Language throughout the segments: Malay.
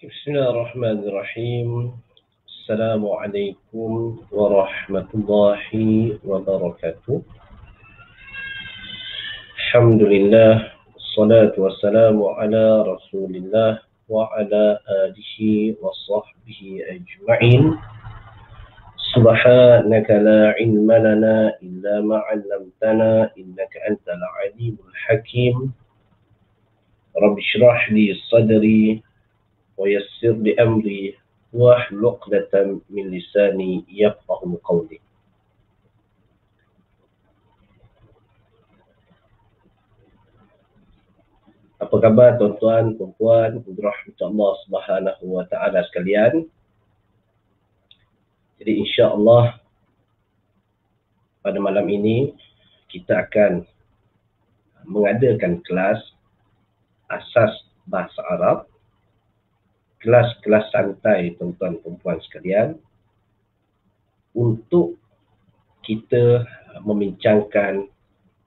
بسم الله الرحمن الرحيم. السلام عليكم ورحمة الله وبركاته. الحمد لله والصلاة والسلام على رسول الله وعلى آله وصحبه أجمعين. سبحانك لا علم لنا إلا ما علمتنا إنك أنت العليم الحكيم. رب اشرح لي صدري ويسر لي أمري واحلل عقدة من لساني يفقه قولي Apa khabar tuan-tuan, puan-puan, rahmat Allah Subhanahu wa taala sekalian? Jadi insya-Allah pada malam ini kita akan mengadakan kelas asas bahasa Arab kelas-kelas santai tuan-tuan perempuan sekalian untuk kita membincangkan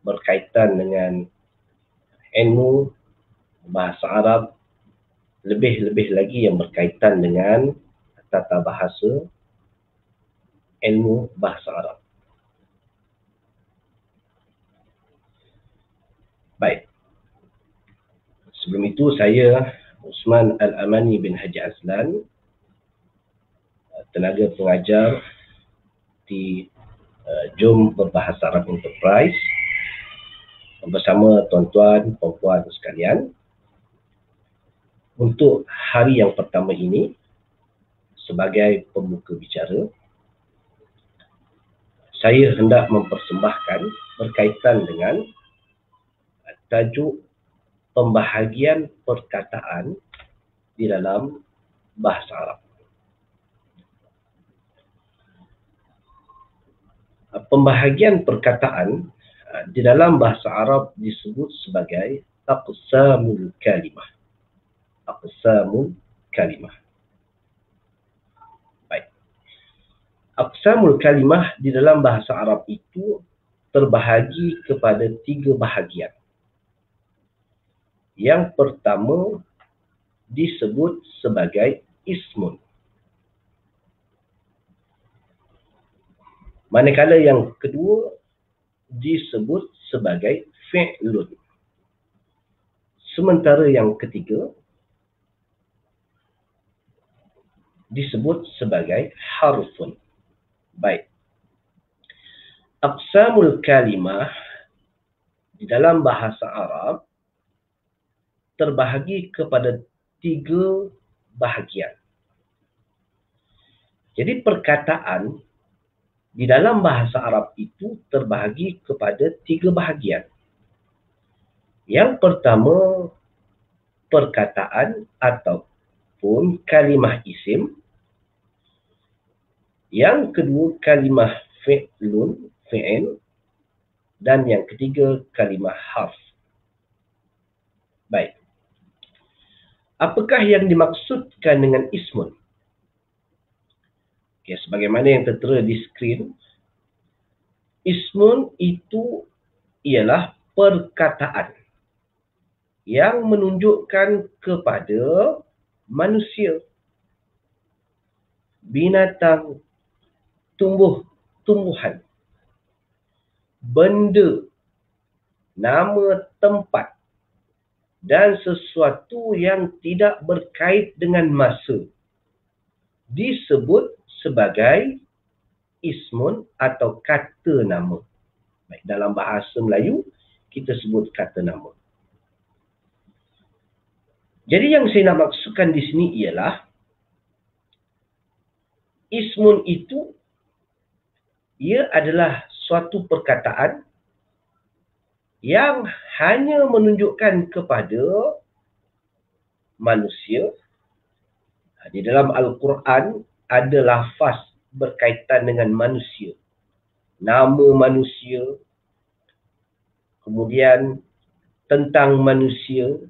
berkaitan dengan ilmu bahasa Arab lebih-lebih lagi yang berkaitan dengan tata bahasa ilmu bahasa Arab. Baik. Sebelum itu saya Usman Al-Amani bin Haji Azlan tenaga pengajar di uh, Jom Berbahasa Arab Enterprise bersama tuan-tuan, puan-puan sekalian. Untuk hari yang pertama ini sebagai pembuka bicara saya hendak mempersembahkan berkaitan dengan tajuk pembahagian perkataan di dalam bahasa Arab. Pembahagian perkataan di dalam bahasa Arab disebut sebagai aqsamul kalimah. Aqsamul kalimah. Aqsamul kalimah di dalam bahasa Arab itu terbahagi kepada tiga bahagian. Yang pertama disebut sebagai ismun. Manakala yang kedua disebut sebagai fi'lun. Sementara yang ketiga disebut sebagai harfun. Baik. Aqsamul kalimah di dalam bahasa Arab terbahagi kepada tiga bahagian. Jadi perkataan di dalam bahasa Arab itu terbahagi kepada tiga bahagian. Yang pertama perkataan ataupun kalimah isim yang kedua kalimah fi'lun, fi'il. Dan yang ketiga kalimah harf. Baik. Apakah yang dimaksudkan dengan ismun? Okay, sebagaimana yang tertera di skrin. Ismun itu ialah perkataan yang menunjukkan kepada manusia, binatang, tumbuh tumbuhan benda nama tempat dan sesuatu yang tidak berkait dengan masa. Disebut sebagai ismun atau kata nama. Baik dalam bahasa Melayu kita sebut kata nama. Jadi yang saya nak maksudkan di sini ialah ismun itu ia adalah suatu perkataan yang hanya menunjukkan kepada manusia. Di dalam Al-Quran ada lafaz berkaitan dengan manusia. Nama manusia, kemudian tentang manusia.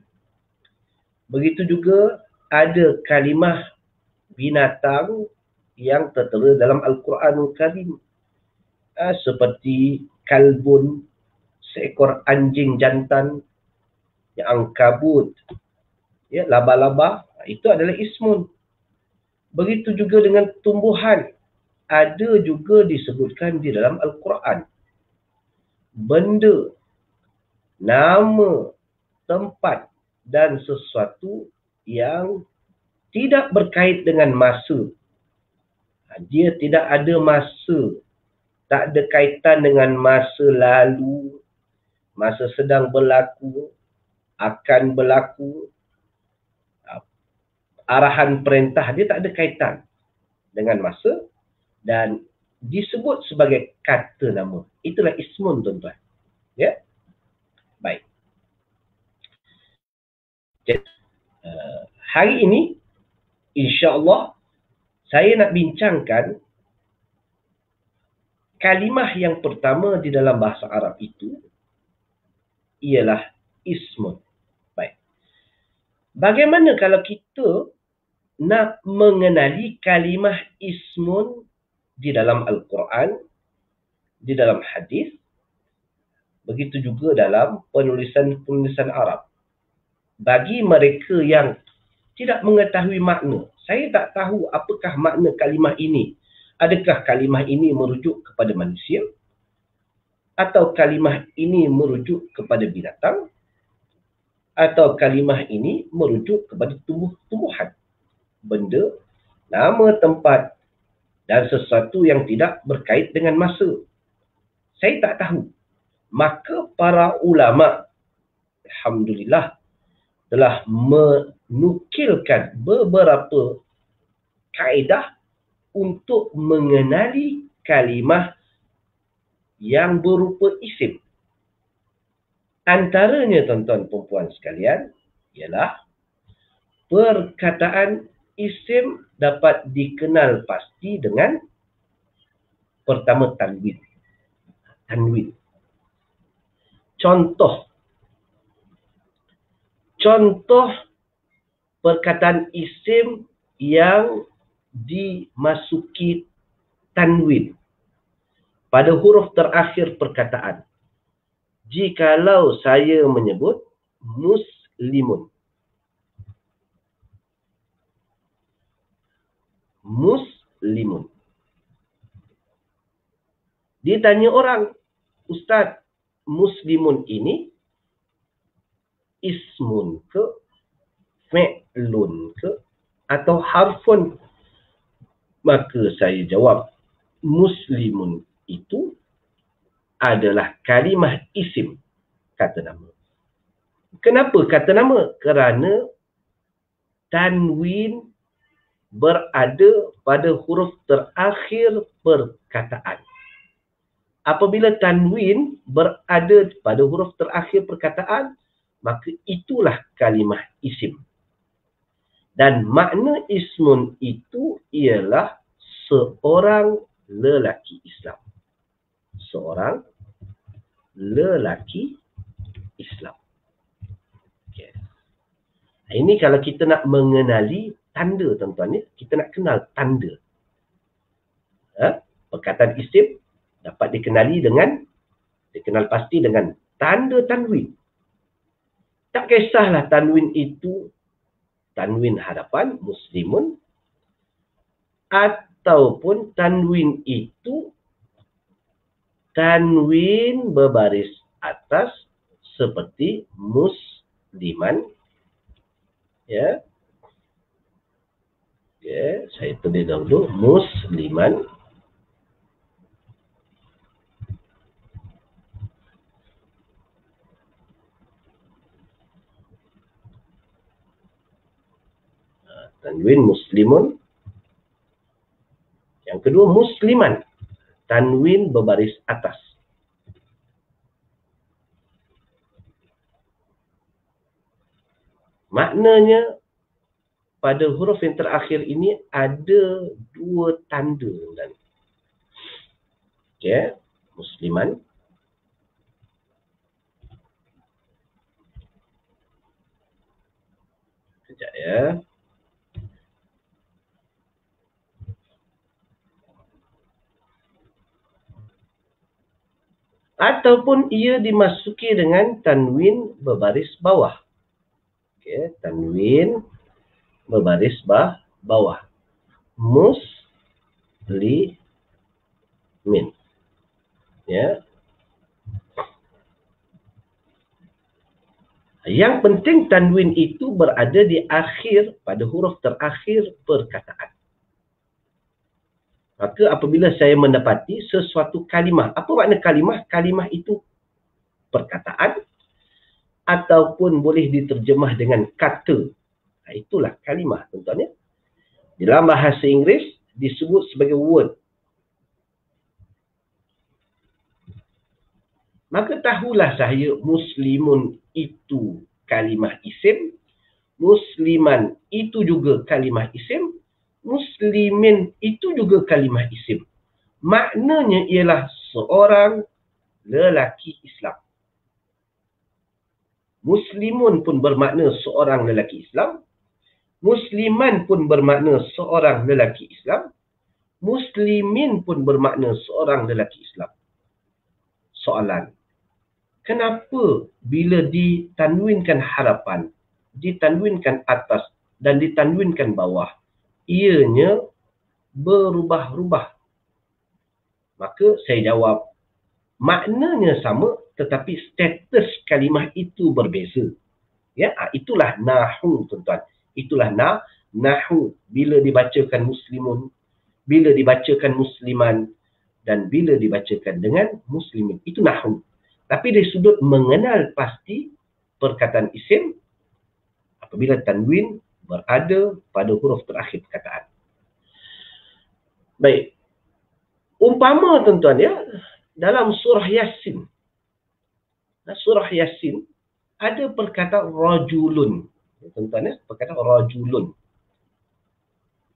Begitu juga ada kalimah binatang yang tertera dalam Al-Quranul Karim uh, seperti kalbun, seekor anjing jantan, yang angkabut, ya, laba-laba, Itu adalah ismun. Begitu juga dengan tumbuhan. Ada juga disebutkan di dalam Al-Quran. Benda, nama, tempat dan sesuatu yang tidak berkait dengan masa. Ha, dia tidak ada masa. Tak ada kaitan dengan masa lalu, masa sedang berlaku, akan berlaku, arahan perintah dia tak ada kaitan dengan masa dan disebut sebagai kata nama. Itulah ismun tuan-tuan. Ya. Baik. Jadi, uh, hari ini insya-Allah saya nak bincangkan kalimah yang pertama di dalam bahasa Arab itu ialah ismun. Baik. Bagaimana kalau kita nak mengenali kalimah ismun di dalam Al-Quran, di dalam hadis, begitu juga dalam penulisan-penulisan Arab. Bagi mereka yang tidak mengetahui makna, saya tak tahu apakah makna kalimah ini. Adakah kalimah ini merujuk kepada manusia? Atau kalimah ini merujuk kepada binatang? Atau kalimah ini merujuk kepada tumbuh-tumbuhan? benda, nama tempat dan sesuatu yang tidak berkait dengan masa. Saya tak tahu. Maka para ulama, Alhamdulillah, telah menukilkan beberapa kaedah untuk mengenali kalimah yang berupa isim. Antaranya tuan-tuan perempuan sekalian ialah perkataan isim dapat dikenal pasti dengan pertama tanwin. Tanwin. Contoh. Contoh perkataan isim yang dimasuki tanwin pada huruf terakhir perkataan. Jikalau saya menyebut muslimun. muslimun. Dia tanya orang, Ustaz, muslimun ini ismun ke, fe'lun ke, atau harfun? Maka saya jawab, muslimun itu adalah kalimah isim, kata nama. Kenapa kata nama? Kerana tanwin berada pada huruf terakhir perkataan. Apabila tanwin berada pada huruf terakhir perkataan, maka itulah kalimah isim. Dan makna ismun itu ialah seorang lelaki Islam. Seorang lelaki Islam. Okay. Ini kalau kita nak mengenali tanda tuan-tuan ya. Kita nak kenal tanda. Ha? Perkataan isim dapat dikenali dengan dikenal pasti dengan tanda tanwin. Tak kisahlah tanwin itu tanwin hadapan muslimun ataupun tanwin itu tanwin berbaris atas seperti musliman. Ya. Okay, saya tulis dahulu. Musliman. Ah, Tanwin muslimun. Yang kedua musliman Tanwin berbaris atas Maknanya pada huruf yang terakhir ini ada dua tanda dan okay. musliman kejap ya ataupun ia dimasuki dengan tanwin berbaris bawah okay. tanwin berbaris bah, bawah. Muslimin. Ya. Yang penting tanwin itu berada di akhir pada huruf terakhir perkataan. Maka apabila saya mendapati sesuatu kalimah. Apa makna kalimah? Kalimah itu perkataan ataupun boleh diterjemah dengan kata. Nah, itulah kalimah tuan-tuan ya. Dalam bahasa Inggeris disebut sebagai word. Maka tahulah saya muslimun itu kalimah isim. Musliman itu juga kalimah isim. Muslimin itu juga kalimah isim. Maknanya ialah seorang lelaki Islam. Muslimun pun bermakna seorang lelaki Islam. Musliman pun bermakna seorang lelaki Islam. Muslimin pun bermakna seorang lelaki Islam. Soalan, kenapa bila ditanwinkan harapan, ditanwinkan atas dan ditanwinkan bawah, ianya berubah-ubah? Maka saya jawab, maknanya sama tetapi status kalimah itu berbeza. Ya, ah, itulah nahu tuan-tuan. Itulah na, nahu bila dibacakan muslimun, bila dibacakan musliman dan bila dibacakan dengan muslimin. Itu nahu. Tapi dari sudut mengenal pasti perkataan isim apabila tanwin berada pada huruf terakhir perkataan. Baik. Umpama tuan-tuan ya, dalam surah Yasin. Surah Yasin ada perkataan rajulun. Tuan-tuan ya, perkataan rajulun.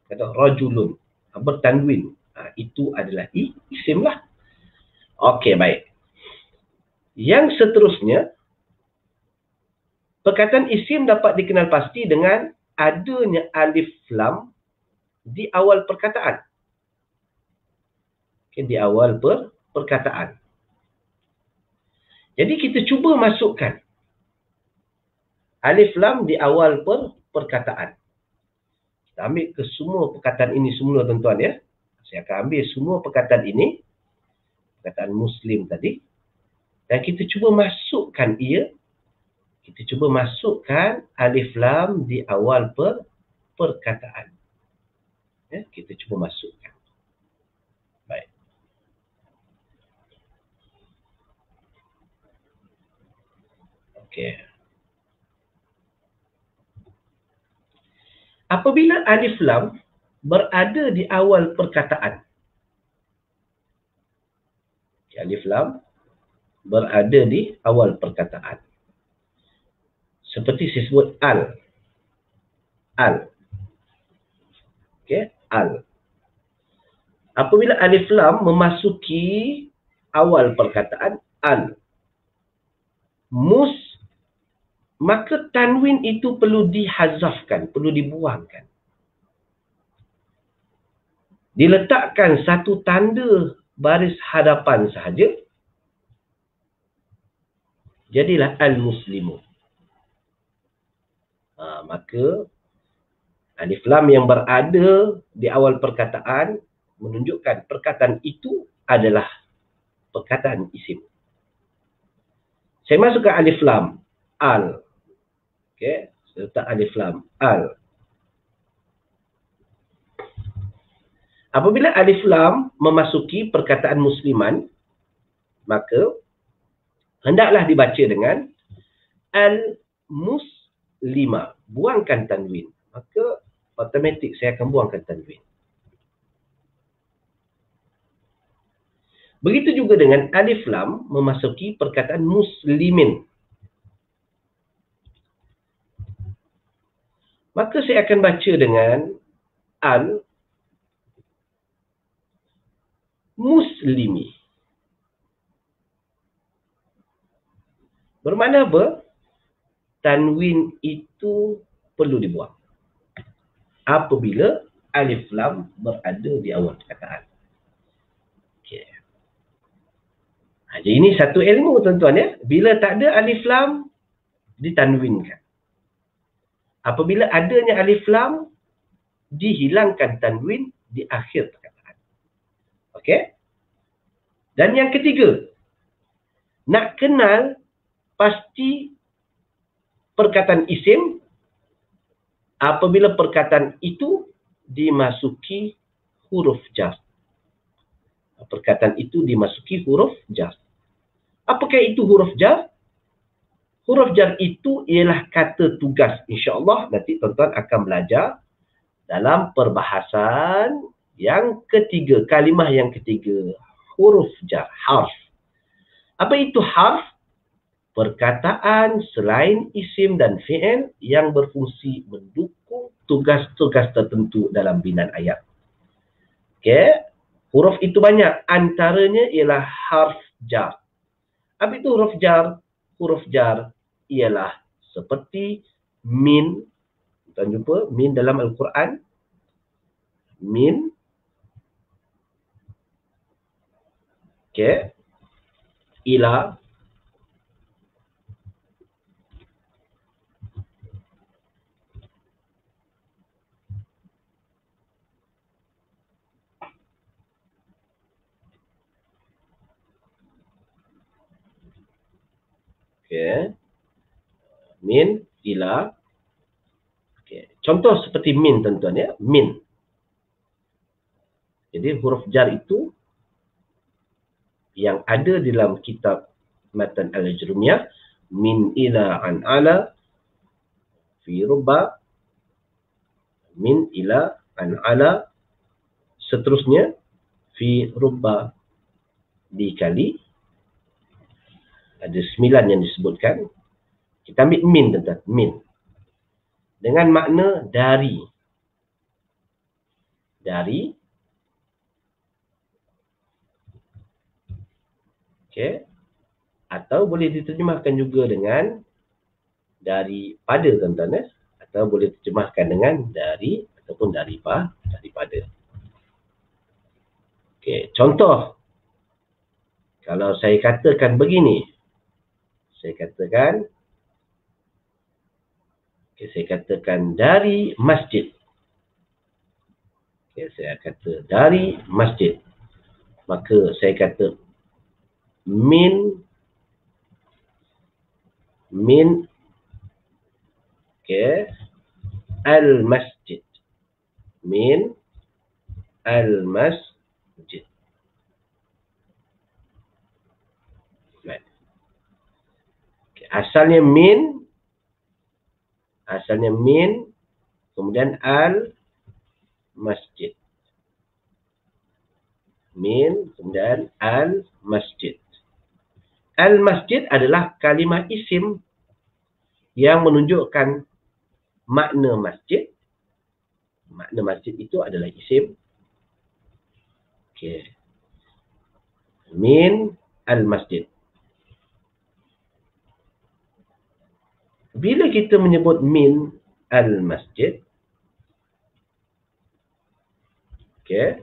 Kata rajulun. Bertanwin. Ha, itu adalah isim lah. Okey, baik. Yang seterusnya, perkataan isim dapat dikenal pasti dengan adanya alif lam di awal perkataan. Okay, di awal per, perkataan. Jadi kita cuba masukkan alif lam di awal per, perkataan. Kita ambil ke semua perkataan ini semula tuan-tuan ya. Saya akan ambil semua perkataan ini. Perkataan Muslim tadi. Dan kita cuba masukkan ia. Kita cuba masukkan alif lam di awal per, perkataan. Ya, kita cuba masukkan. Baik. Okey. Apabila alif lam berada di awal perkataan. Alif lam berada di awal perkataan. Seperti saya sebut al. Al. Okey, al. Apabila alif lam memasuki awal perkataan al. Mus maka tanwin itu perlu dihazafkan, perlu dibuangkan. Diletakkan satu tanda baris hadapan sahaja jadilah al-muslimun. Ha, maka alif lam yang berada di awal perkataan menunjukkan perkataan itu adalah perkataan isim. Saya masukkan alif lam al. Okey, saya letak alif lam al. Apabila alif lam memasuki perkataan musliman maka hendaklah dibaca dengan al-muslima. Buangkan tanwin. Maka automatik saya akan buangkan tanwin. Begitu juga dengan alif lam memasuki perkataan muslimin. Maka saya akan baca dengan al muslimi. Bermakna apa? Tanwin itu perlu dibuang. Apabila alif lam berada di awal perkataan. Okay. Ha, jadi ini satu ilmu tuan-tuan ya. Bila tak ada alif lam, ditanwinkan. apabila adanya alif lam dihilangkan tanwin di akhir perkataan. Okey? Dan yang ketiga, nak kenal pasti perkataan isim apabila perkataan itu dimasuki huruf jar. Perkataan itu dimasuki huruf jar. Apakah itu huruf jar? Huruf jar itu ialah kata tugas. InsyaAllah nanti tuan-tuan akan belajar dalam perbahasan yang ketiga, kalimah yang ketiga. Huruf jar, harf. Apa itu harf? Perkataan selain isim dan fi'il yang berfungsi mendukung tugas-tugas tertentu dalam binaan ayat. Okey. Huruf itu banyak. Antaranya ialah harf jar. Apa itu huruf jar? Huruf jar ialah seperti min. Tuan jumpa min dalam Al-Quran. Min. Okey. Ila. Okay. Min, ila. Okay. Contoh seperti min tuan-tuan ya. Min. Jadi huruf jar itu yang ada dalam kitab Matan Al-Jurumiyah. Min ila an ala. Fi rubba. Min ila an ala. Seterusnya. Fi rubba. Dikali ada sembilan yang disebutkan. Kita ambil min tentang min. Dengan makna dari. Dari. Okay. Atau boleh diterjemahkan juga dengan daripada tuan-tuan. Eh? Atau boleh diterjemahkan dengan dari ataupun daripada. daripada. Okay. Contoh. Kalau saya katakan begini saya katakan okay, saya katakan dari masjid. Okay, saya kata dari masjid. Maka saya kata min min okay, al masjid min al masjid asalnya min asalnya min kemudian al masjid. Min kemudian al masjid. Al masjid adalah kalimah isim yang menunjukkan makna masjid. Makna masjid itu adalah isim. Okey. Min al masjid bila kita menyebut min al-masjid, okay,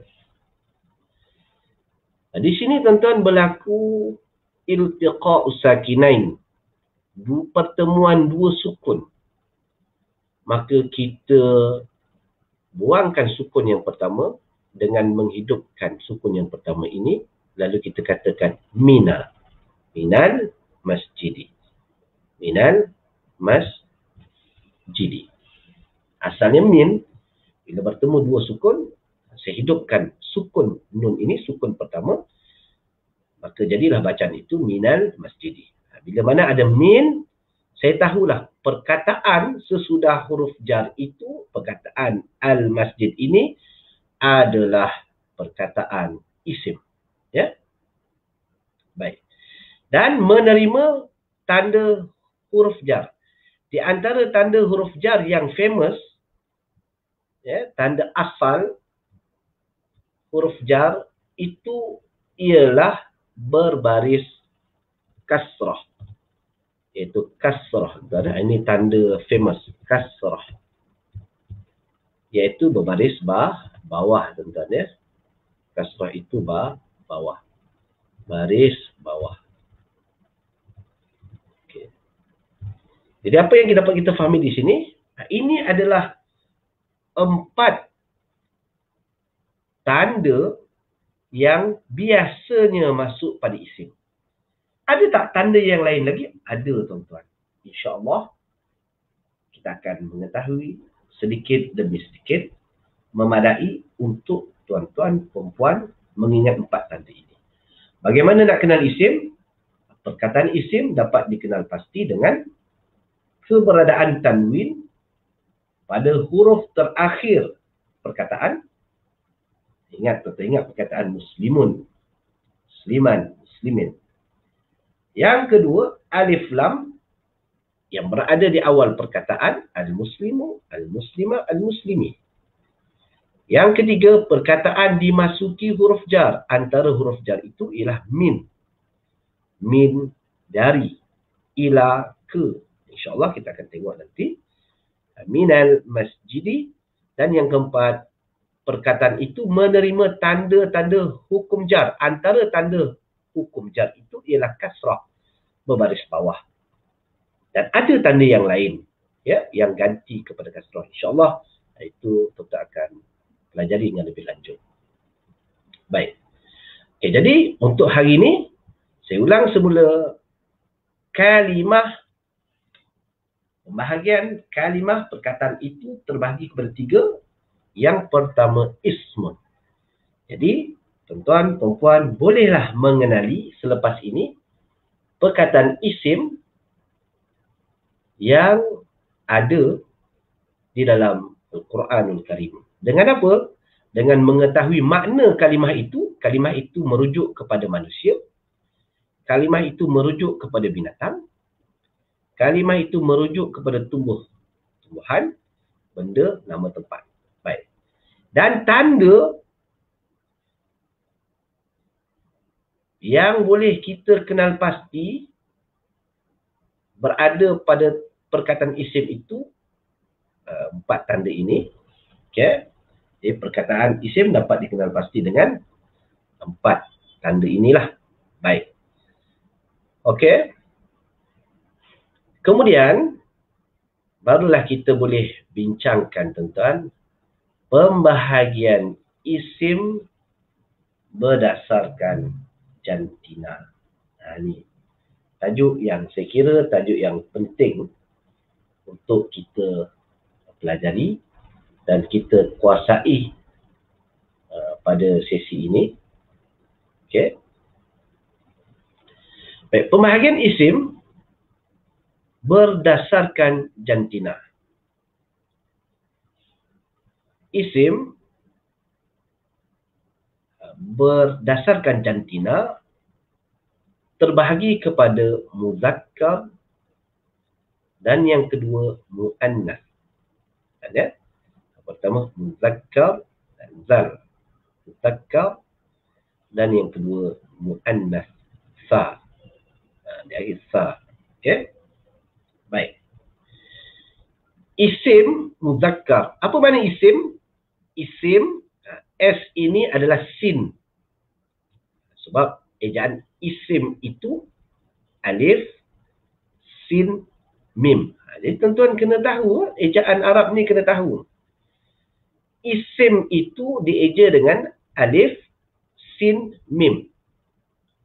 di sini tuan-tuan berlaku iltiqa usakinain, pertemuan dua sukun. Maka kita buangkan sukun yang pertama dengan menghidupkan sukun yang pertama ini, lalu kita katakan mina. Minal masjidi. Minal mas jidi. Asalnya min, bila bertemu dua sukun, saya hidupkan sukun nun ini, sukun pertama, maka jadilah bacaan itu minal masjidi. Ha, bila mana ada min, saya tahulah perkataan sesudah huruf jar itu, perkataan al-masjid ini adalah perkataan isim. Ya? Baik. Dan menerima tanda huruf jar. Di antara tanda huruf jar yang famous, ya, tanda asal huruf jar itu ialah berbaris kasrah. Iaitu kasrah. Ini tanda famous. Kasrah. Iaitu berbaris bah, bawah. Tuan-tuan, ya. Kasrah itu bah, bawah. Baris bawah. Jadi apa yang dapat kita fahami di sini? Ini adalah empat tanda yang biasanya masuk pada isim. Ada tak tanda yang lain lagi? Ada tuan-tuan. InsyaAllah kita akan mengetahui sedikit demi sedikit memadai untuk tuan-tuan perempuan mengingat empat tanda ini. Bagaimana nak kenal isim? Perkataan isim dapat dikenal pasti dengan keberadaan tanwin pada huruf terakhir perkataan. Ingat, tuan ingat perkataan muslimun. Musliman, muslimin. Yang kedua, alif lam yang berada di awal perkataan al-muslimu, al-muslima, al-muslimi. Yang ketiga, perkataan dimasuki huruf jar. Antara huruf jar itu ialah min. Min dari ila ke. InsyaAllah kita akan tengok nanti. Minal masjidi. Dan yang keempat, perkataan itu menerima tanda-tanda hukum jar. Antara tanda hukum jar itu ialah kasrah berbaris bawah. Dan ada tanda yang lain ya yang ganti kepada kasrah. Insya-Allah itu kita akan pelajari dengan lebih lanjut. Baik. Okay, jadi untuk hari ini saya ulang semula kalimah pembahagian kalimah perkataan itu terbahagi kepada tiga. Yang pertama ismun. Jadi tuan-tuan, perempuan bolehlah mengenali selepas ini perkataan isim yang ada di dalam Al-Quranul Karim. Dengan apa? Dengan mengetahui makna kalimah itu, kalimah itu merujuk kepada manusia, kalimah itu merujuk kepada binatang, kalimah itu merujuk kepada tumbuh. Tumbuhan, benda, nama tempat. Baik. Dan tanda yang boleh kita kenal pasti berada pada perkataan isim itu uh, empat tanda ini okey? Jadi perkataan isim dapat dikenal pasti dengan empat tanda inilah. Baik. Okey kemudian barulah kita boleh bincangkan tentang pembahagian isim berdasarkan jantina ha ni tajuk yang saya kira tajuk yang penting untuk kita pelajari dan kita kuasai uh, pada sesi ini. Okey. Baik, pembahagian isim berdasarkan jantina. Isim berdasarkan jantina terbahagi kepada muzakkar dan yang kedua muannas. Ya? Pertama muzakkar dan zal. Muzakkar dan yang kedua muannas sa. Ha, dia akhir sa. Okey. Baik. Isim muzakkar. Apa makna isim? Isim ha, S ini adalah sin. Sebab ejaan isim itu alif, sin, mim. Ha, jadi tuan-tuan kena tahu, ejaan Arab ni kena tahu. Isim itu dieja dengan alif, sin, mim.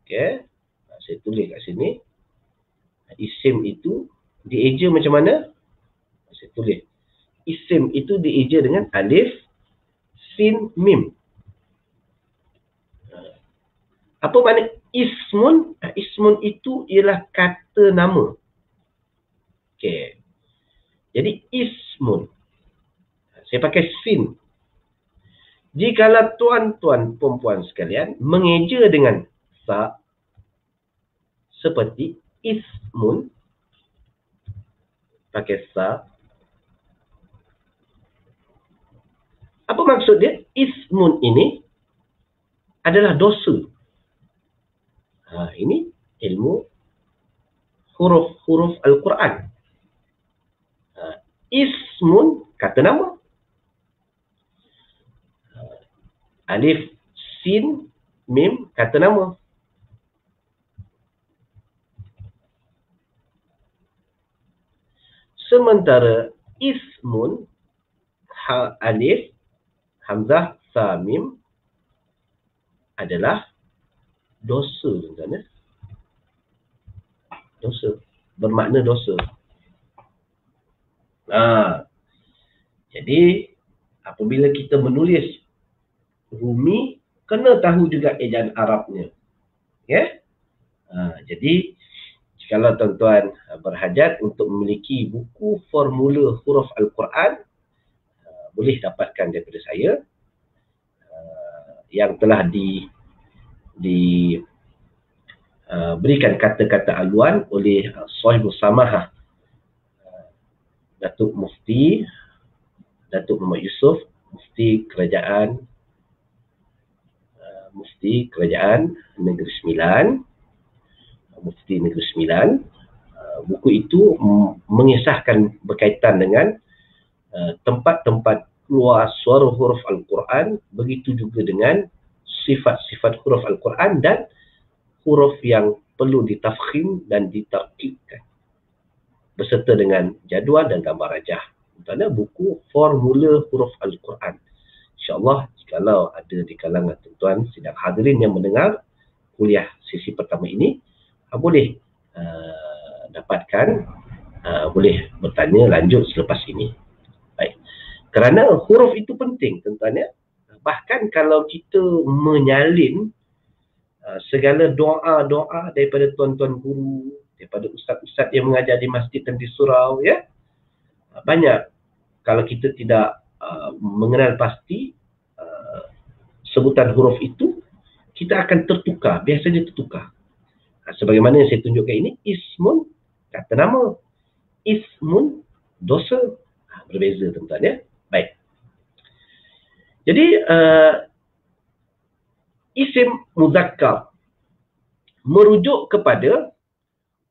Okay. Ha, saya tulis kat sini. Isim itu dieja macam mana? Saya tulis. Isim itu dieja dengan alif, sin, mim. Apa makna ismun? Ismun itu ialah kata nama. Okey. Jadi ismun. Saya pakai sin. Jikalau tuan-tuan perempuan sekalian mengeja dengan sa seperti ismun pakai sa apa maksud dia ismun ini adalah dosa Ha, ini ilmu huruf-huruf Al-Quran. Ha, ismun, kata nama. Ha, alif, sin, mim, kata nama. Sementara ismun ha, alif hamzah samim adalah dosa tuan ya. Dosa. Bermakna dosa. Ha. Jadi apabila kita menulis Rumi kena tahu juga ejaan Arabnya. Ya. Yeah? Ha, jadi kalau tuan-tuan berhajat untuk memiliki buku formula huruf Al-Quran uh, boleh dapatkan daripada saya uh, yang telah di di uh, berikan kata-kata aluan oleh uh, Sahibul Samahah uh, Datuk Mufti Datuk Muhammad Yusof Mufti Kerajaan uh, Mufti Kerajaan Negeri Sembilan Mufti Negeri Sembilan. Uh, buku itu mengisahkan berkaitan dengan uh, tempat-tempat keluar suara huruf Al-Quran, begitu juga dengan sifat-sifat huruf Al-Quran dan huruf yang perlu ditafkhim dan ditarkibkan beserta dengan jadual dan gambar rajah. Contohnya buku Formula Huruf Al-Quran. InsyaAllah, kalau ada di kalangan tuan-tuan sidang hadirin yang mendengar kuliah sesi pertama ini, uh, boleh uh, dapatkan uh, boleh bertanya lanjut selepas ini. Baik. Kerana huruf itu penting tuan-tuan ya. Bahkan kalau kita menyalin uh, segala doa-doa daripada tuan-tuan guru daripada ustaz-ustaz yang mengajar di masjid dan di surau ya. Banyak. Kalau kita tidak uh, mengenal pasti uh, sebutan huruf itu kita akan tertukar. Biasanya tertukar sebagaimana yang saya tunjukkan ini, ismun, kata nama. Ismun, dosa. Ha, berbeza tuan-tuan ya. Baik. Jadi, uh, isim muzakkar merujuk kepada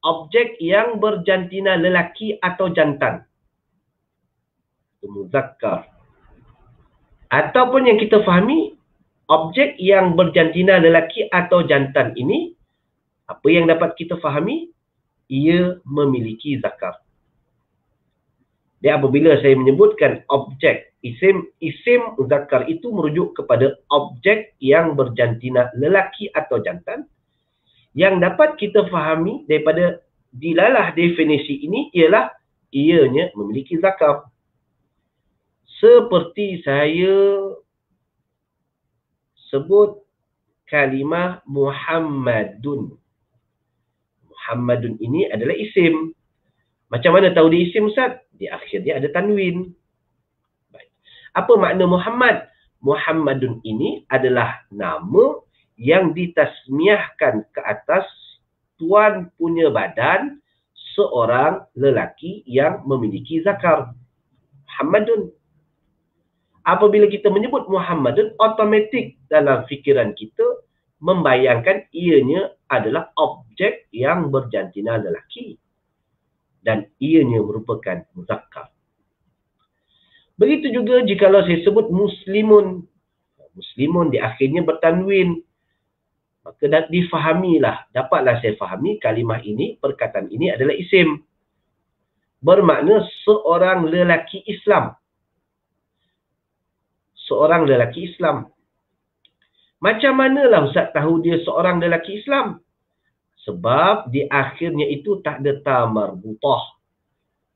objek yang berjantina lelaki atau jantan. Itu muzakkar. Ataupun yang kita fahami, objek yang berjantina lelaki atau jantan ini apa yang dapat kita fahami? Ia memiliki zakar. Dan apabila saya menyebutkan objek, isim isim zakar itu merujuk kepada objek yang berjantina lelaki atau jantan yang dapat kita fahami daripada dilalah definisi ini ialah ianya memiliki zakar. Seperti saya sebut kalimah Muhammadun. Muhammadun ini adalah isim. Macam mana tahu dia isim Ustaz? Di akhir dia ada tanwin. Baik. Apa makna Muhammad? Muhammadun ini adalah nama yang ditasmiahkan ke atas tuan punya badan seorang lelaki yang memiliki zakar. Muhammadun. Apabila kita menyebut Muhammadun, otomatik dalam fikiran kita membayangkan ianya adalah objek yang berjantina lelaki dan ianya merupakan muzakkar. Begitu juga jika saya sebut muslimun. Muslimun di akhirnya bertanwin. Maka dah difahamilah, dapatlah saya fahami kalimah ini, perkataan ini adalah isim. Bermakna seorang lelaki Islam. Seorang lelaki Islam. Macam manalah Ustaz tahu dia seorang lelaki Islam? Sebab di akhirnya itu tak ada tamar butah.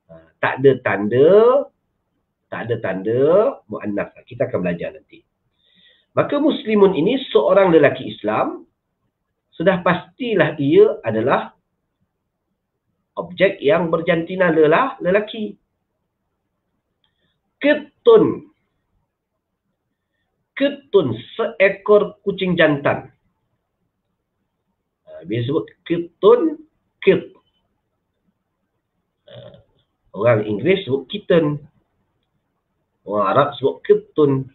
Ha, tak ada tanda, tak ada tanda mu'annaf. Kita akan belajar nanti. Maka muslimun ini seorang lelaki Islam, sudah pastilah ia adalah objek yang berjantina lelah lelaki. Ketun ketun seekor kucing jantan. Ha, bila sebut ketun, ket. Ha, orang Inggeris sebut kitten. Orang Arab sebut ketun.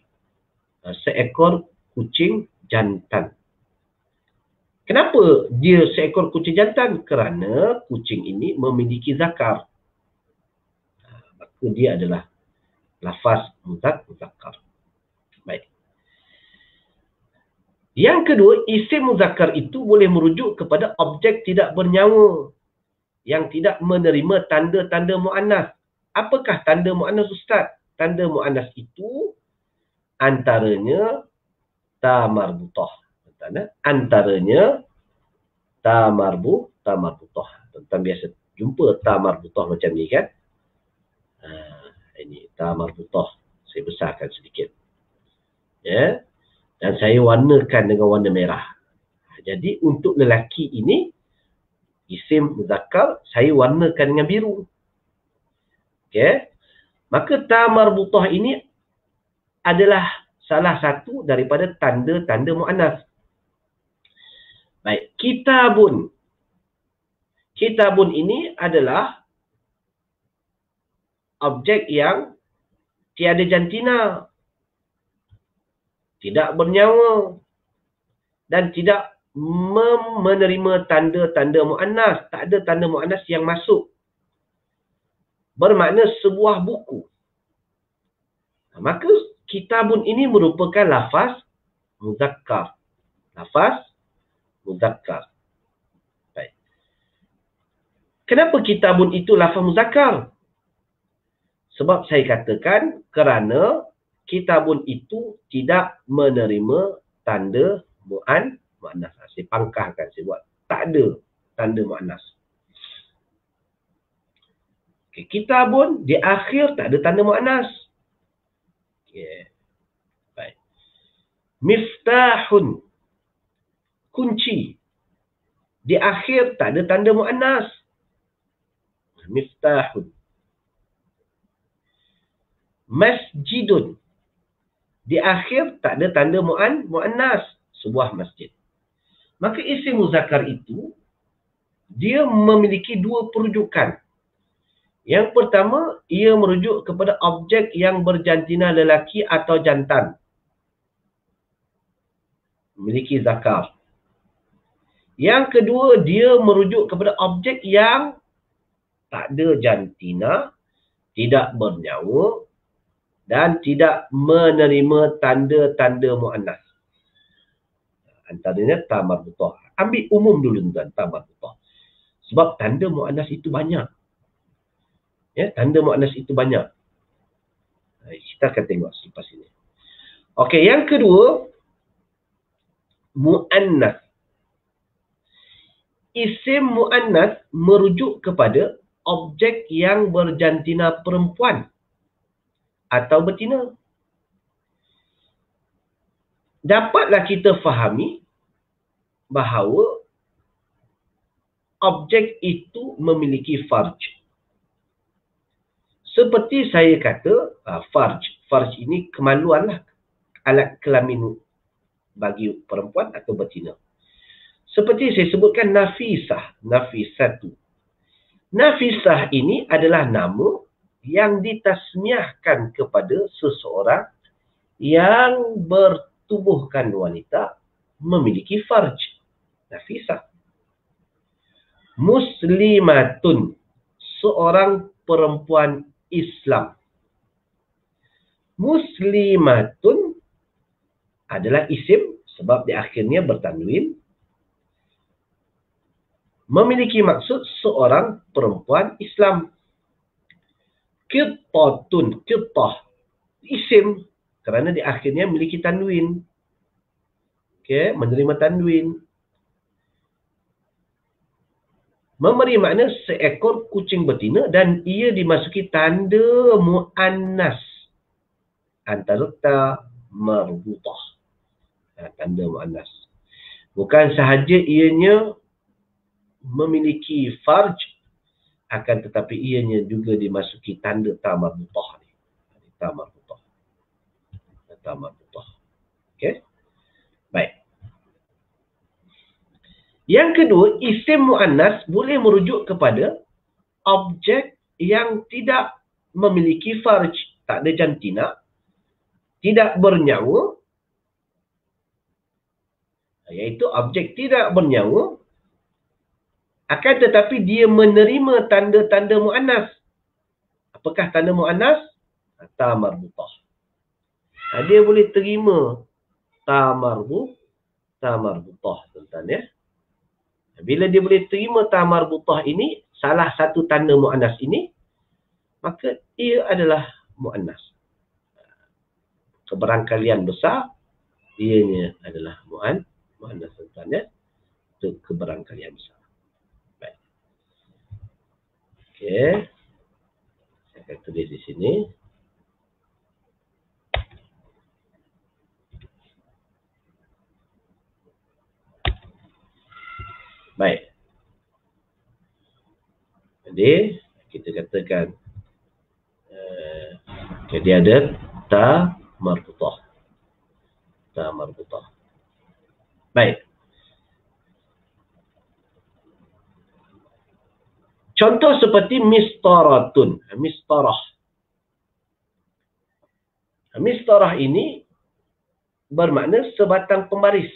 Ha, seekor kucing jantan. Kenapa dia seekor kucing jantan? Kerana kucing ini memiliki zakar. Maka dia adalah lafaz muzak zakar. Baik. Yang kedua, isim muzakkar itu boleh merujuk kepada objek tidak bernyawa yang tidak menerima tanda-tanda mu'annas. apakah tanda mu'annas Ustaz? Tanda mu'annas itu antaranya ta marbutah. Antaranya ta marbu, ta marbutah. Tentang biasa jumpa ta marbutah macam ni kan? Ha, ini ta marbutah. Saya besarkan sedikit. Ya. Dan saya warnakan dengan warna merah. Jadi untuk lelaki ini, isim muzakkar, saya warnakan dengan biru. Okay. Maka ta marbutah ini adalah salah satu daripada tanda-tanda mu'anas. Baik, kitabun. Kitabun ini adalah objek yang tiada jantina. Tidak bernyawa. Dan tidak menerima tanda-tanda mu'anas. Tak ada tanda mu'anas yang masuk. Bermakna sebuah buku. Maka kitabun ini merupakan lafaz muzakkar. Lafaz muzakkar. Baik. Kenapa kitabun itu lafaz muzakkar? Sebab saya katakan kerana kitabun itu tidak menerima tanda mu'an mu'annas. Saya pangkahkan, saya buat. Tak ada tanda mu'annas. Okay. Kitabun di akhir tak ada tanda mu'annas. Yeah. Baik. Miftahun. Kunci. Di akhir tak ada tanda mu'annas. Miftahun. Masjidun. Di akhir tak ada tanda mu'an, mu'annas. Sebuah masjid. Maka isim muzakkar itu, dia memiliki dua perujukan. Yang pertama, ia merujuk kepada objek yang berjantina lelaki atau jantan. Memiliki zakar. Yang kedua, dia merujuk kepada objek yang tak ada jantina, tidak bernyawa dan tidak menerima tanda-tanda mu'annas. Antaranya tamar butah. Ambil umum dulu tuan, tamar butah. Sebab tanda mu'annas itu banyak. Ya, tanda mu'anas itu banyak. Kita akan tengok selepas ini. Okey, yang kedua, mu'annas. Isim mu'annas merujuk kepada objek yang berjantina perempuan atau betina. Dapatlah kita fahami bahawa objek itu memiliki farj. Seperti saya kata, uh, farj. Farj ini kemaluan lah. Alat kelamin bagi perempuan atau betina. Seperti saya sebutkan Nafisah. Nafisah tu. Nafisah ini adalah nama yang ditasmiahkan kepada seseorang yang bertubuhkan wanita memiliki farj. Nafisah. Muslimatun. Seorang perempuan Islam. Muslimatun adalah isim sebab di akhirnya bertanwin. Memiliki maksud seorang perempuan Islam. Kittatun, kittah. Isim kerana di akhirnya memiliki tanwin. Okay, menerima tanwin. memberi makna seekor kucing betina dan ia dimasuki tanda mu'annas antara ta marbutah ha, tanda mu'annas bukan sahaja ianya memiliki farj akan tetapi ianya juga dimasuki tanda ta marbutah ni. Ta marbutah ta marbutah okey? Baik. Yang kedua, isim mu'annas boleh merujuk kepada objek yang tidak memiliki farj, tak ada jantina, tidak bernyawa, iaitu objek tidak bernyawa, akan tetapi dia menerima tanda-tanda mu'annas. Apakah tanda mu'annas? Tamar butah. Dia boleh terima tamar butah. Tamar butah, tuan-tuan ya. Bila dia boleh terima tamar butah ini, salah satu tanda mu'anas ini, maka ia adalah mu'annas. Keberangkalian besar, ianya adalah mu'an, mu'annas tuan ya. Itu keberangkalian besar. Baik. Okey. Saya akan tulis di sini. Baik. Jadi, kita katakan uh, jadi ada ta marbutah. Ta marbutah. Baik. Contoh seperti mistaratun. Mistarah. Mistarah ini bermakna sebatang pembaris.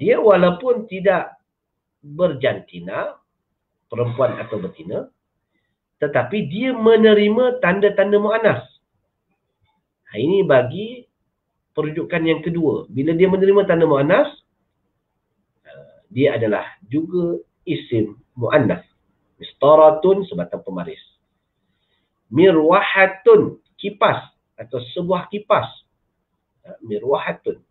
Dia walaupun tidak berjantina, perempuan atau betina tetapi dia menerima tanda-tanda mu'anas. Ha, ini bagi perujukan yang kedua. Bila dia menerima tanda mu'anas, ha, dia adalah juga isim mu'anas. Mistaratun sebatang pemaris. Mirwahatun kipas atau sebuah kipas. Ha, mirwahatun.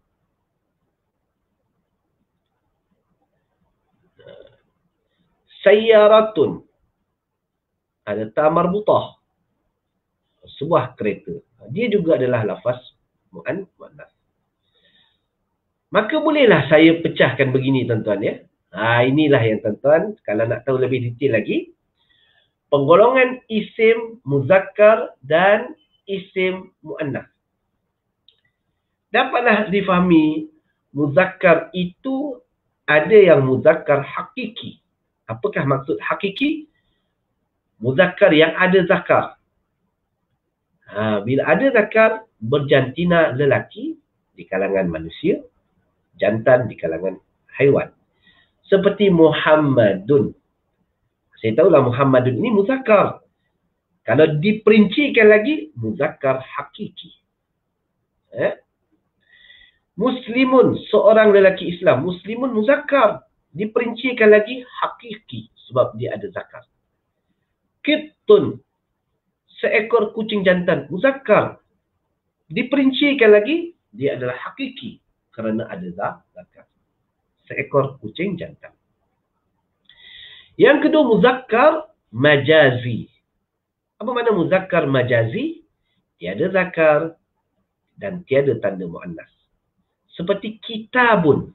sayyaratun ada tamar butah sebuah kereta dia juga adalah lafaz mu'an mu'annas maka bolehlah saya pecahkan begini tuan-tuan ya ha, inilah yang tuan-tuan kalau nak tahu lebih detail lagi penggolongan isim muzakkar dan isim mu'annas dapatlah difahami muzakkar itu ada yang muzakkar hakiki Apakah maksud hakiki? Muzakkar yang ada zakar. Ha, bila ada zakar, berjantina lelaki di kalangan manusia, jantan di kalangan haiwan. Seperti Muhammadun. Saya tahulah Muhammadun ini muzakkar. Kalau diperincikan lagi, muzakkar hakiki. Eh? Muslimun, seorang lelaki Islam. Muslimun muzakkar diperincikan lagi hakiki sebab dia ada zakat. Kitun seekor kucing jantan muzakkar diperincikan lagi dia adalah hakiki kerana ada zakat. Seekor kucing jantan. Yang kedua muzakkar majazi. Apa makna muzakkar majazi? Tiada zakar dan tiada tanda muannas. Seperti kitabun.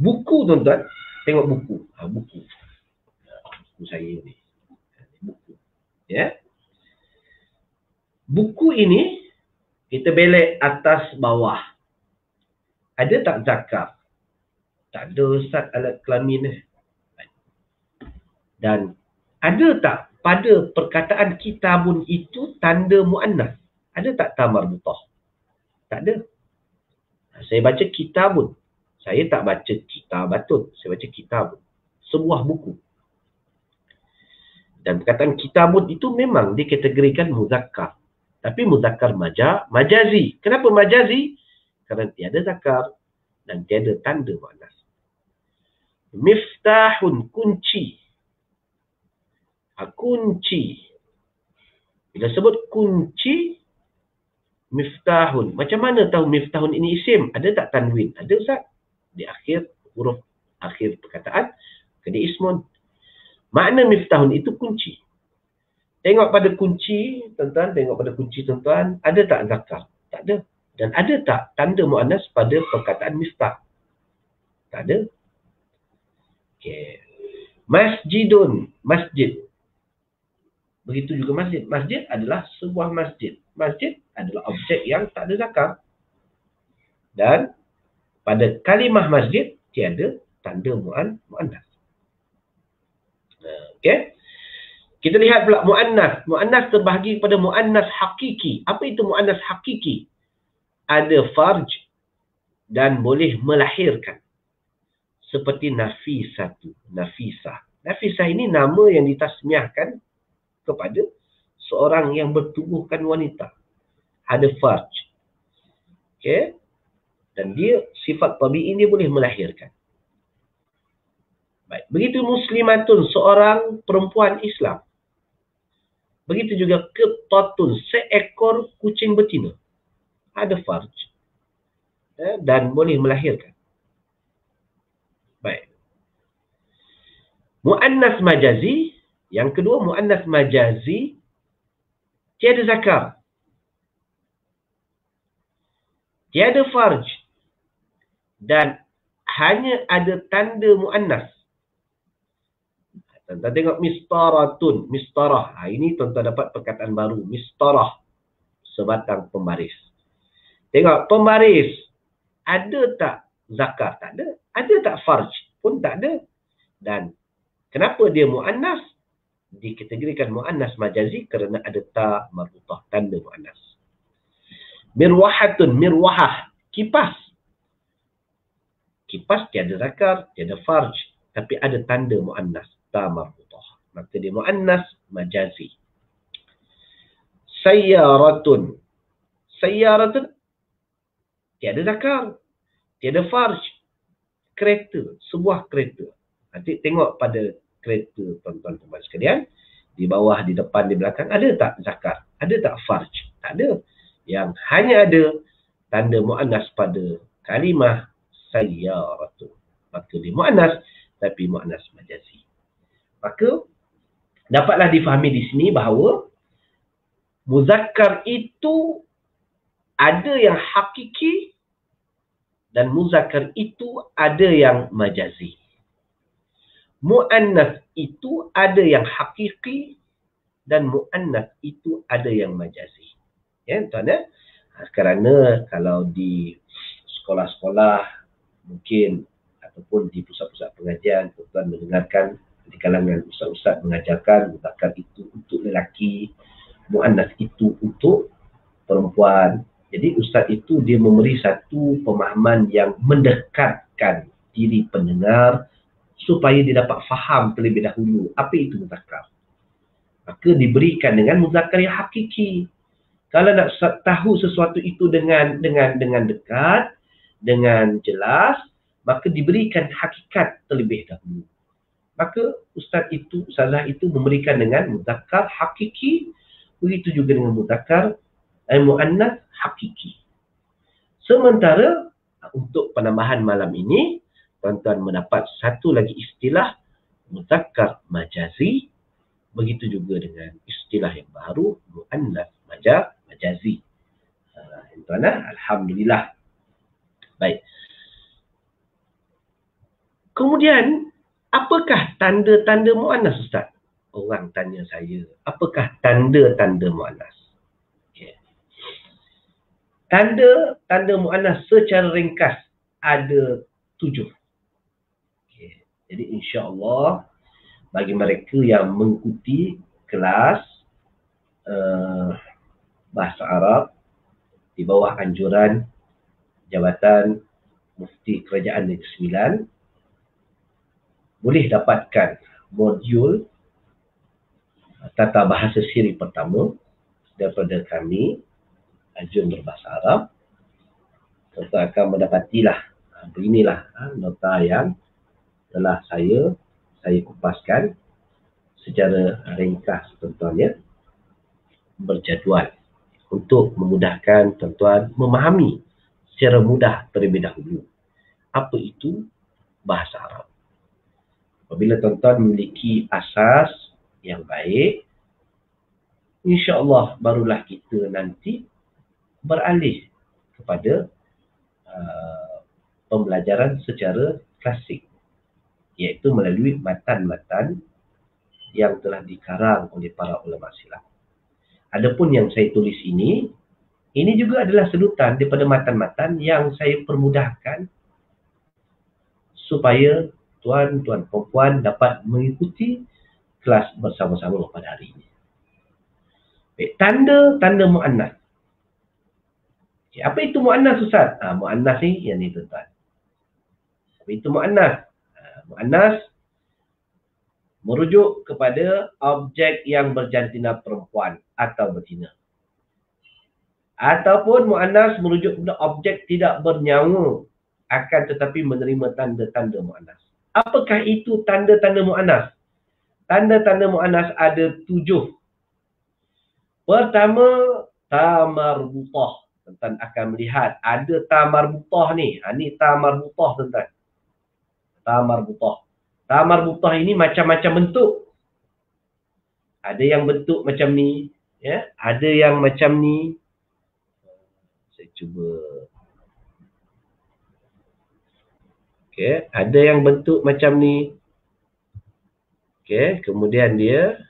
Buku tuan-tuan Tengok buku. Ha, buku. Buku saya ni. Buku. Ya. Buku ini kita belek atas bawah. Ada tak zakar? Tak ada Ustaz alat kelamin ni. Dan ada tak pada perkataan kitabun itu tanda mu'annas? Ada tak tamar butah? Tak ada. Saya baca kitabun. Saya tak baca kitab batun. Saya baca kitab. Sebuah buku. Dan perkataan kitabun itu memang dikategorikan muzakkar. Tapi muzakkar maja, majazi. Kenapa majazi? Kerana tiada zakar dan tiada tanda manas. Miftahun kunci. Ha, kunci. Bila sebut kunci, miftahun. Macam mana tahu miftahun ini isim? Ada tak tanwin? Ada Ustaz? di akhir huruf akhir perkataan kena ismun makna miftahun itu kunci tengok pada kunci tuan-tuan tengok pada kunci tuan-tuan ada tak zakar tak ada dan ada tak tanda muannas pada perkataan miftah tak ada masjidun masjid begitu juga masjid masjid adalah sebuah masjid masjid adalah objek yang tak ada zakar dan pada kalimah masjid tiada tanda mu'an mu'annas. Okey. Kita lihat pula mu'annas. Mu'annas terbahagi kepada mu'annas hakiki. Apa itu mu'annas hakiki? Ada farj dan boleh melahirkan. Seperti nafisatu. Nafisah. Nafisah ini nama yang ditasmiahkan kepada seorang yang bertubuhkan wanita. Ada farj. Okey. Dan dia sifat tabi'i dia boleh melahirkan. Baik. Begitu muslimatun seorang perempuan Islam. Begitu juga qittatun, seekor kucing betina. Ada farj. Eh, dan boleh melahirkan. Baik. Mu'annas majazi. Yang kedua, mu'annas majazi. Tiada zakar. Tiada farj. Dan hanya ada tanda mu'annas. Tuan-tuan tengok mistaratun, mistarah. Ha, ini tuan-tuan dapat perkataan baru. Mistarah. Sebatang pembaris. Tengok, pembaris. Ada tak zakar? Tak ada. Ada tak farj? Pun tak ada. Dan kenapa dia mu'annas? Dikategorikan mu'annas majazi kerana ada ta marutah. Tanda mu'annas. Mirwahatun, mirwahah. Kipas. Kipas tiada zakar, tiada farj. Tapi ada tanda mu'annas ta marfudah. Maka dia mu'annas majazi. Sayyaratun. Sayyaratun. Tiada zakar. Tiada farj. Kereta. Sebuah kereta. Nanti tengok pada kereta tuan-tuan sekalian. Di bawah, di depan, di belakang. Ada tak zakar? Ada tak farj? Tak ada. Yang hanya ada tanda mu'annas pada kalimah sayyaratun. Maka dia mu'annas tapi mu'annas majazi. Maka dapatlah difahami di sini bahawa muzakkar itu ada yang hakiki dan muzakkar itu ada yang majazi. Muannas itu ada yang hakiki dan muannas itu ada yang majazi. Ya, tuan ya. Kerana kalau di sekolah-sekolah mungkin ataupun di pusat-pusat pengajian tuan mendengarkan di kalangan ustaz-ustaz mengajarkan mutakat itu untuk lelaki, muannas itu untuk perempuan. Jadi ustaz itu dia memberi satu pemahaman yang mendekatkan diri pendengar supaya dia dapat faham terlebih dahulu apa itu muzakkar. Maka diberikan dengan muzakkar yang hakiki. Kalau nak tahu sesuatu itu dengan dengan dengan dekat, dengan jelas, maka diberikan hakikat terlebih dahulu maka ustaz itu, ustazah itu memberikan dengan muzakkar hakiki, begitu juga dengan muzakkar al-mu'annas hakiki. Sementara untuk penambahan malam ini, tuan-tuan mendapat satu lagi istilah muzakkar majazi, begitu juga dengan istilah yang baru mu'annas majaz majazi. Uh, tuan alhamdulillah. Baik. Kemudian apakah tanda-tanda mu'anas Ustaz? Orang tanya saya, apakah tanda-tanda mu'anas? Okay. Tanda-tanda mu'anas secara ringkas ada tujuh. Jadi insya Allah bagi mereka yang mengikuti kelas uh, bahasa Arab di bawah anjuran Jabatan Mufti Kerajaan Negeri Sembilan boleh dapatkan modul tata bahasa siri pertama daripada kami Ajun Berbahasa Arab. Serta akan mendapatilah beginilah ha, nota yang telah saya saya kupaskan secara ringkas tuan-tuan berjadual untuk memudahkan tuan-tuan memahami secara mudah terlebih dahulu apa itu bahasa Arab. Apabila tuan-tuan memiliki asas yang baik, insya-Allah barulah kita nanti beralih kepada uh, pembelajaran secara klasik iaitu melalui matan-matan yang telah dikarang oleh para ulama silam. Adapun yang saya tulis ini, ini juga adalah sedutan daripada matan-matan yang saya permudahkan supaya tuan-tuan perempuan dapat mengikuti kelas bersama-sama pada hari ini. Baik, tanda-tanda mu'annas. Apa itu mu'annas Ustaz? Ha, mu'annas ni yang ni tuan-tuan. Apa itu mu'annas? Mu'annas merujuk kepada objek yang berjantina perempuan atau betina. Ataupun mu'annas merujuk kepada objek tidak bernyawa akan tetapi menerima tanda-tanda mu'annas. Apakah itu tanda-tanda mu'anas? Tanda-tanda mu'anas ada tujuh. Pertama, tamarbutah. Tuan akan melihat ada tamarbutah ni. Ha, ni tamarbutah tuan-tuan. Tamarbutah. Tamarbutah ini macam-macam bentuk. Ada yang bentuk macam ni. ya, Ada yang macam ni. Saya cuba. Okay. Ada yang bentuk macam ni. Okay. Kemudian dia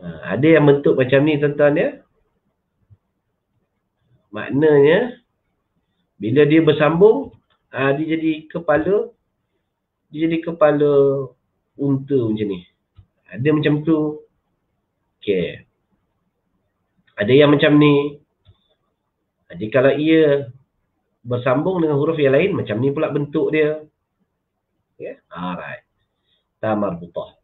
Ha, ada yang bentuk macam ni tuan-tuan ya. Maknanya bila dia bersambung ha, dia jadi kepala dia jadi kepala unta macam ni. Ada macam tu. Okey. Ada yang macam ni. Jadi kalau ia bersambung dengan huruf yang lain macam ni pula bentuk dia. Okay. Alright. Tamar butah.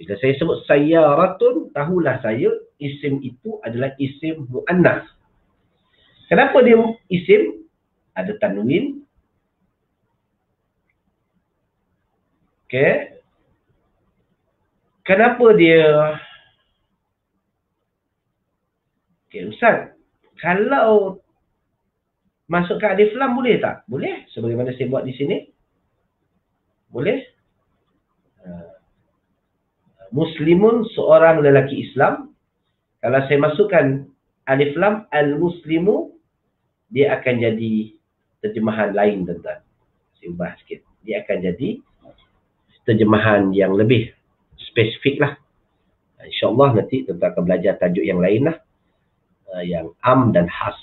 Bila saya sebut sayyaratun, tahulah saya isim itu adalah isim mu'annas. Kenapa dia isim? Ada tanwin. Okay. Kenapa dia... Okay, Ustaz. Kalau masukkan alif lam boleh tak? Boleh. Sebagaimana saya buat di sini. Boleh. Muslimun seorang lelaki Islam. Kalau saya masukkan alif lam al-muslimu, dia akan jadi terjemahan lain tuan-tuan. Saya ubah sikit. Dia akan jadi terjemahan yang lebih spesifik lah. InsyaAllah nanti tuan-tuan akan belajar tajuk yang lain lah. Uh, yang am dan khas.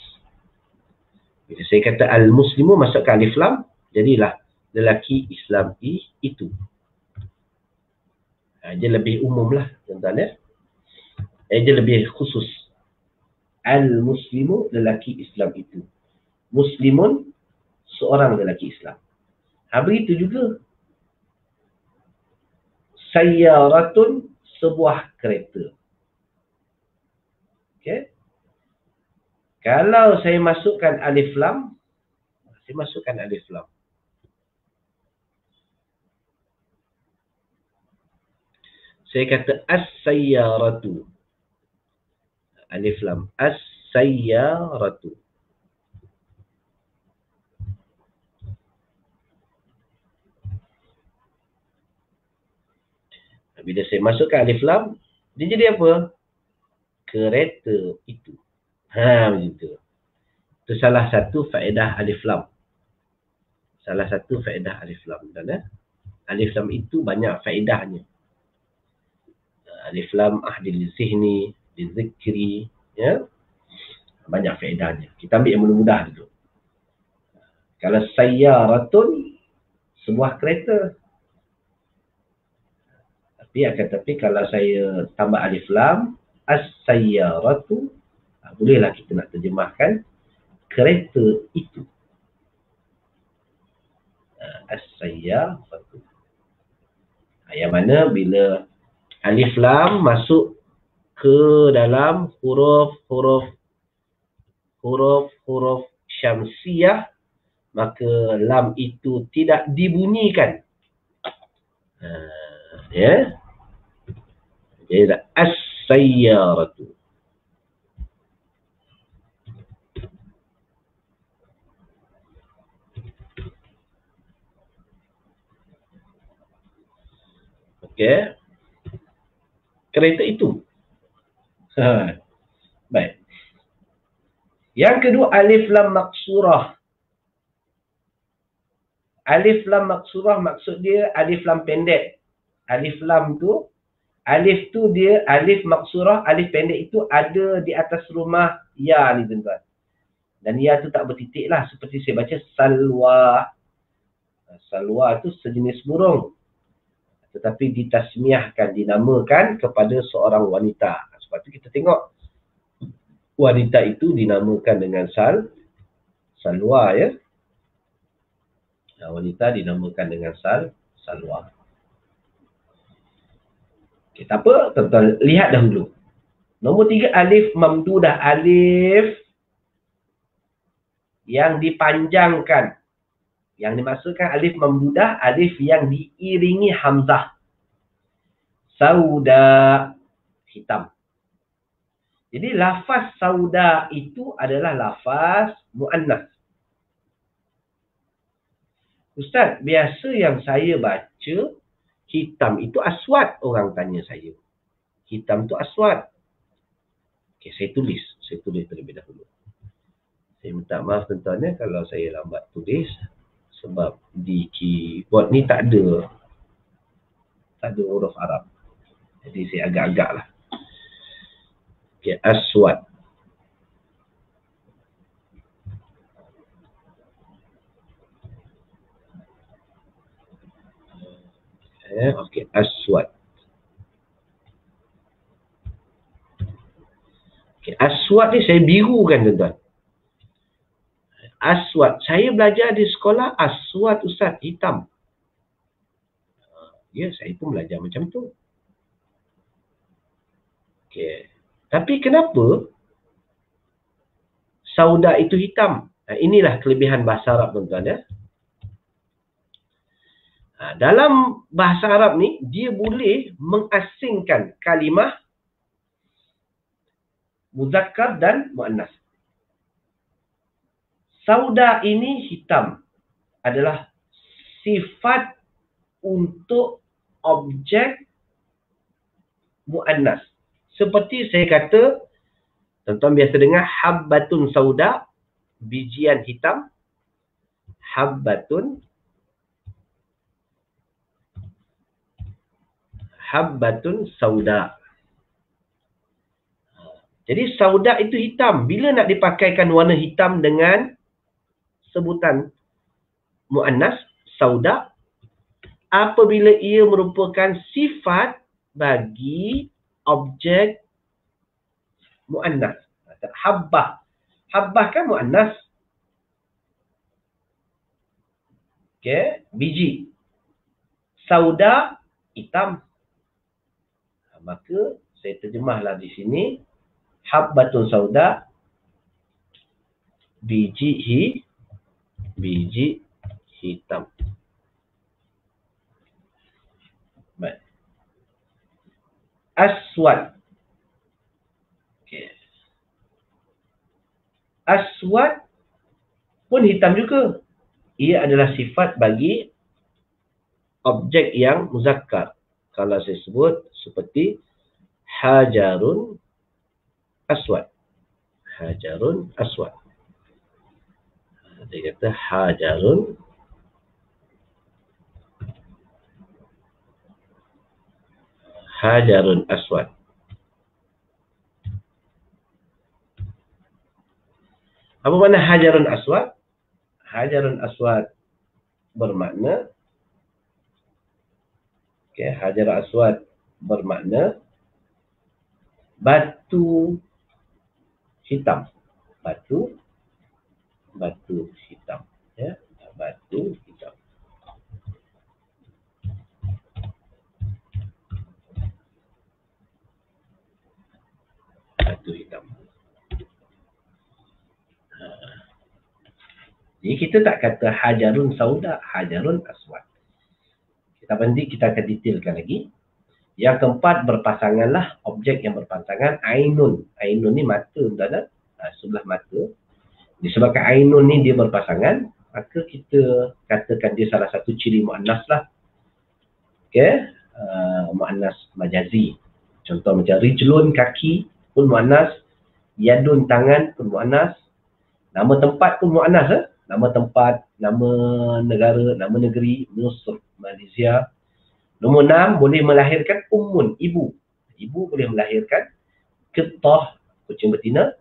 Bila saya kata al-muslimu masukkan alif lam, jadilah lelaki Islam itu. Ha, dia lebih umum lah tuan-tuan ya. Eh, dia lebih khusus. Al-Muslimu lelaki Islam itu. Muslimun seorang lelaki Islam. Ha, begitu juga. Sayyaratun sebuah kereta. Okay. Kalau saya masukkan alif lam, saya masukkan alif lam. saya kata as-sayyaratu. Alif lam. As-sayyaratu. Bila saya masukkan alif lam, dia jadi apa? Kereta itu. Ha, begitu. Itu salah satu faedah alif lam. Salah satu faedah alif lam. Dan, eh? Alif lam itu banyak faedahnya alif lam ahdi zihni zikri ya banyak faedahnya kita ambil yang mudah-mudah dulu kalau sayyaratun sebuah kereta tapi akan tapi kalau saya tambah alif lam as-sayyaratu ha, bolehlah kita nak terjemahkan kereta itu ha, as-sayyaratu ha, yang mana bila alif lam masuk ke dalam huruf-huruf huruf-huruf syamsiah maka lam itu tidak dibunyikan. Ha, ya. Jadi as-sayyaratu. Okay kereta itu. Ha. Baik. Yang kedua alif lam maksurah. Alif lam maksurah maksud dia alif lam pendek. Alif lam tu alif tu dia alif maksurah alif pendek itu ada di atas rumah ya ni tuan-tuan. Dan ya tu tak bertitik lah seperti saya baca salwa. Salwa tu sejenis burung tetapi ditasmiahkan, dinamakan kepada seorang wanita. Sebab itu kita tengok wanita itu dinamakan dengan sal, salwa ya. Wanita dinamakan dengan sal, salwa. Kita apa? Tuan-tuan, lihat dahulu. Nombor tiga, alif mamdudah. Alif yang dipanjangkan. Yang dimaksudkan alif membudah, alif yang diiringi hamzah. Sauda hitam. Jadi lafaz sauda itu adalah lafaz mu'annas. Ustaz, biasa yang saya baca hitam itu aswad orang tanya saya. Hitam itu aswad. Okay, saya tulis. Saya tulis terlebih dahulu. Saya minta maaf tuan ya kalau saya lambat tulis. Sebab di keyboard ni tak ada tak ada huruf Arab. Jadi saya agak-agak lah. Okay, aswad. Eh, okey, aswad. Okey, aswad ni saya biru kan tuan-tuan. Aswad. Saya belajar di sekolah aswad ustaz hitam. Ya, saya pun belajar macam tu. Okey. Tapi kenapa sauda itu hitam? inilah kelebihan bahasa Arab tuan-tuan ya. Ha, dalam bahasa Arab ni, dia boleh mengasingkan kalimah muzakkar dan muannas. Sauda ini hitam adalah sifat untuk objek muannas. Seperti saya kata, tuan-tuan biasa dengar habbatun sauda, bijian hitam. Habbatun habbatun sauda. Jadi sauda itu hitam. Bila nak dipakaikan warna hitam dengan sebutan muannas sauda apabila ia merupakan sifat bagi objek muannas. Habbah. Habbah kan muannas. Okey, biji. Sauda hitam maka saya terjemahlah di sini habbatun sauda biji hi biji hitam. Baik. Aswad. Okay. aswad pun hitam juga. Ia adalah sifat bagi objek yang muzakkar kalau saya sebut seperti hajarun aswad. Hajarun aswad. Dia kata hajarun hajarun aswad. Apa makna hajarun aswad? Hajarun aswad bermakna Okay, Hajar Aswad bermakna batu hitam. Batu batu hitam. Ya, batu hitam. Batu hitam. Ha. Jadi kita tak kata hajarun sauda, hajarun aswad. Kita nanti kita akan detailkan lagi. Yang keempat berpasanganlah objek yang berpasangan ainun. Ainun ni mata tuan ha, sebelah mata. Disebabkan ainun ni dia berpasangan, maka kita katakan dia salah satu ciri muannas lah. Okay. Uh, muannas majazi. Contoh macam rijlun kaki pun muannas, yadun tangan pun muannas, nama tempat pun muannas eh? Nama tempat, nama negara, nama negeri, Nusr, Malaysia. Nombor enam, boleh melahirkan umun, ibu. Ibu boleh melahirkan ketah, kucing betina.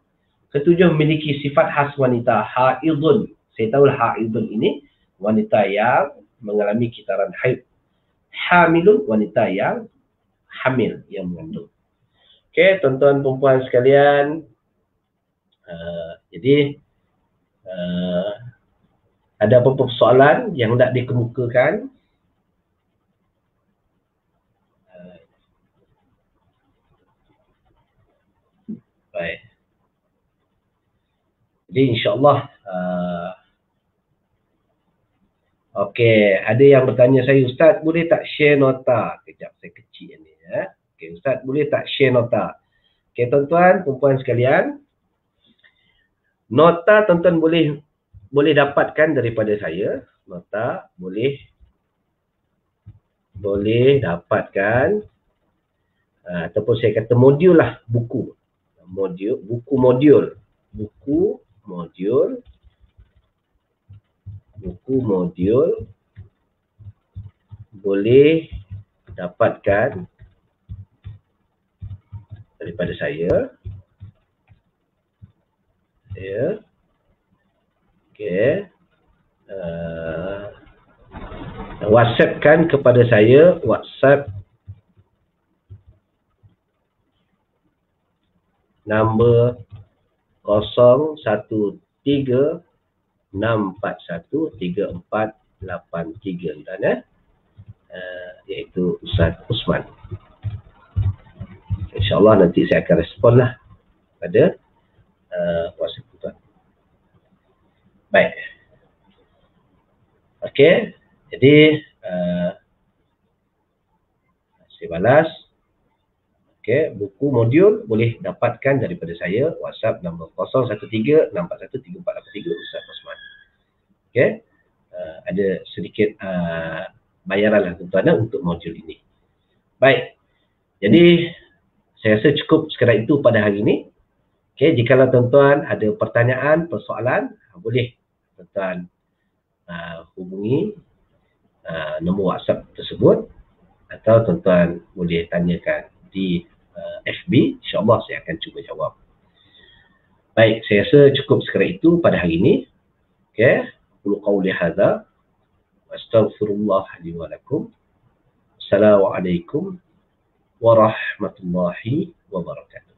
Ketujuh, memiliki sifat khas wanita, ha'idun. Saya tahu ha'idun ini, wanita yang mengalami kitaran haid. Hamilun, wanita yang hamil, yang mengandung. Okey, tuan-tuan perempuan sekalian. Uh, jadi, uh, ada apa-apa persoalan yang nak dikemukakan baik jadi insyaAllah uh, Okey, ada yang bertanya saya, Ustaz boleh tak share nota? Kejap, saya kecil ni. Ya. Okay, Ustaz boleh tak share nota? Okay, tuan-tuan, perempuan sekalian. Nota tuan-tuan boleh boleh dapatkan daripada saya. Nota boleh boleh dapatkan uh, ataupun saya kata modul lah buku. Modul, buku modul. Buku modul. Buku modul boleh dapatkan daripada saya. Ya. Okey. Uh, WhatsApp kan kepada saya WhatsApp nombor 013 641 3483 dan eh uh, iaitu Ustaz Usman. InsyaAllah nanti saya akan respon lah pada uh. Baik. Okey. Jadi uh, saya balas. Okey, buku modul boleh dapatkan daripada saya WhatsApp nombor 013 641 3483 Ustaz Osman. Okey. Uh, ada sedikit uh, bayaran lah tuan-tuan untuk modul ini. Baik. Jadi saya rasa cukup sekadar itu pada hari ini. Okey, jika tuan-tuan ada pertanyaan, persoalan, boleh tuan-tuan uh, hubungi uh, nombor WhatsApp tersebut atau tuan-tuan boleh tanyakan di uh, FB, insyaAllah saya akan cuba jawab. Baik, saya rasa cukup sekadar itu pada hari ini. Okey, qulu qawli hadza astaghfirullah li wa lakum. Assalamualaikum warahmatullahi wabarakatuh.